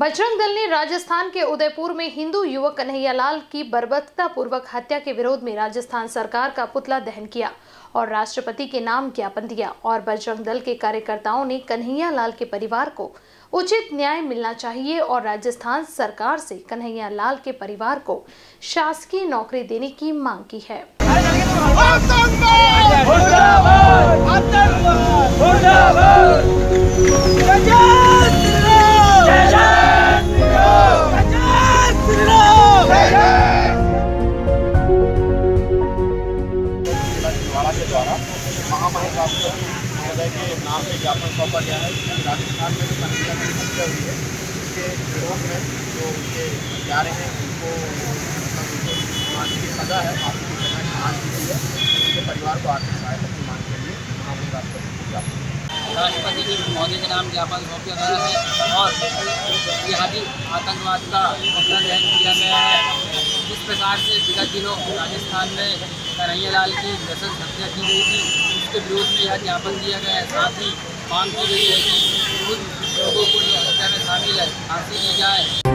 बजरंग दल ने राजस्थान के उदयपुर में हिंदू युवक कन्हैयालाल की बर्बरता पूर्वक हत्या के विरोध में राजस्थान सरकार का पुतला दहन किया और राष्ट्रपति के नाम ज्ञापन दिया और बजरंग दल के कार्यकर्ताओं ने कन्हैयालाल के परिवार को उचित न्याय मिलना चाहिए और राजस्थान सरकार से कन्हैयालाल के परिवार को शासकीय नौकरी देने की मांग की है। महामहिम महोदय के नाम पे ज्ञापन सौंपा गया है राजस्थान में जो कन्हैया की हत्या हुई है उसके विरोध में जो उनके प्यारे हैं उनको मतलब की सज़ा है। फांसी की सज़ा मांग की है उनके परिवार को आर्थिक सहायता की मांग के लिए महामहिम राष्ट्रपति को ज्ञापन राष्ट्रपति जी महोदय के नाम ज्ञापन सौंपा गया है और यहाँ आतंकवाद का दहन किया गया है जिस प्रकार से विगत दिनों राजस्थान में कन्हैयालाल की नसल हत्या की गई थी। उसके विरोध में यह ज्ञापन दिया गया है। साथ ही मांग की गई है कि उन लोगों को जो हत्या में शामिल है। फांसी दी जाए।